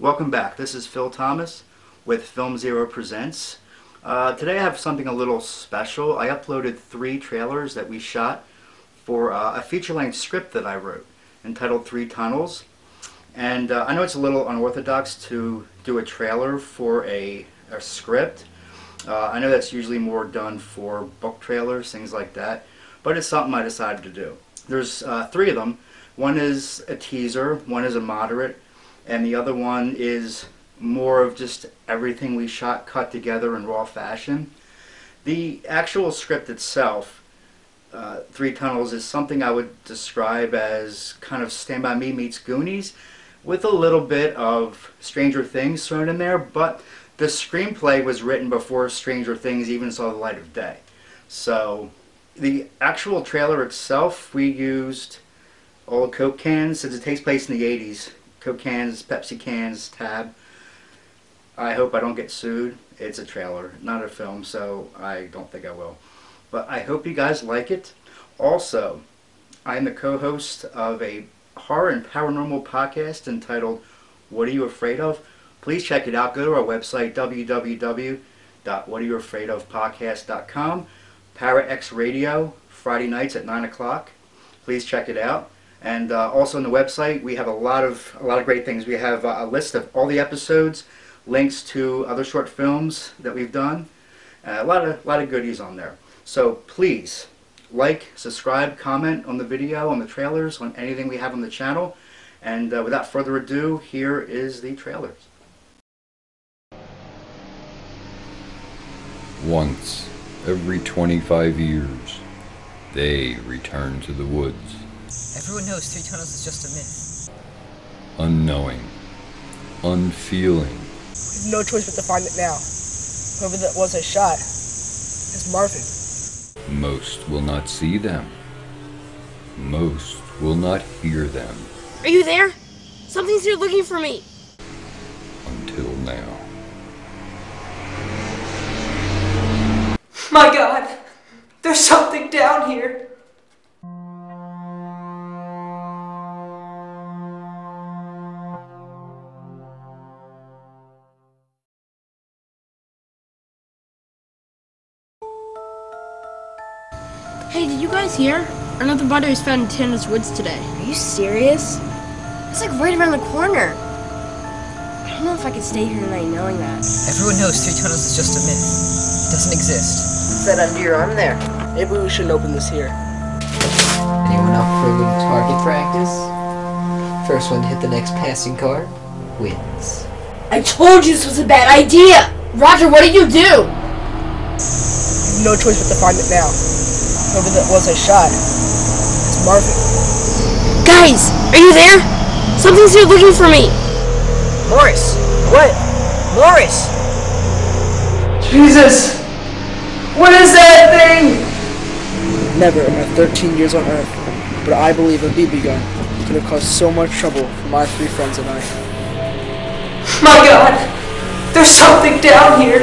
Welcome back. This is Phil Thomas with Film Zero Presents. Uh, today I have something a little special. I uploaded three trailers that we shot for uh, a feature-length script that I wrote entitled Three Tunnels. And uh, I know it's a little unorthodox to do a trailer for a, a script. Uh, I know that's usually more done for book trailers, things like that, but it's something I decided to do. There's uh, three of them. One is a teaser, one is a moderate, and the other one is more of just everything we shot cut together in raw fashion. The actual script itself, uh, Three Tunnels, is something I would describe as kind of Stand By Me meets Goonies, with a little bit of Stranger Things thrown in there, but the screenplay was written before Stranger Things even saw the light of day. So the actual trailer itself, we used old Coke cans, since it takes place in the 80s. Coke cans, Pepsi cans, Tab. I hope I don't get sued. It's a trailer, not a film, so I don't think I will. But I hope you guys like it. Also, I'm the co-host of a horror and paranormal podcast entitled What Are You Afraid Of? Please check it out. Go to our website, www.whatareyoufraidofpodcast.com. Para X Radio, Friday nights at 9 o'clock. Please check it out. And uh, also on the website, we have a lot of a lot of great things. We have uh, a list of all the episodes, links to other short films that we've done, uh, a lot of a lot of goodies on there. So please like, subscribe, comment on the video, on the trailers, on anything we have on the channel. And uh, without further ado, here is the trailers. Once every 25 years, they return to the woods. Everyone knows Three Tunnels is just a myth. Unknowing, unfeeling, no choice but to find it now. Whoever that was that shot is Marvin. most will not see them. Most will not hear them Are you there? Something's here looking for me. until now. My god! There's something down here! Hey, did you guys hear? Another body was found in Tanner's woods today. Are you serious? It's like right around the corner. I don't know if I could stay here tonight knowing that. Everyone knows Three Tunnels is just a myth. It doesn't exist. What's that under your arm there? Maybe we shouldn't open this here. Anyone up for a little target practice? First one to hit the next passing card wins. I told you this was a bad idea! Roger, what did you do? No choice but to find it now. Whoever that was that shot is Marvin. Guys, are you there? Something's here looking for me. Morris! What? Morris! Jesus! What is that thing? Never in my 13 years on Earth but I believe a BB gun could have caused so much trouble for my three friends and I. My god! There's something down here!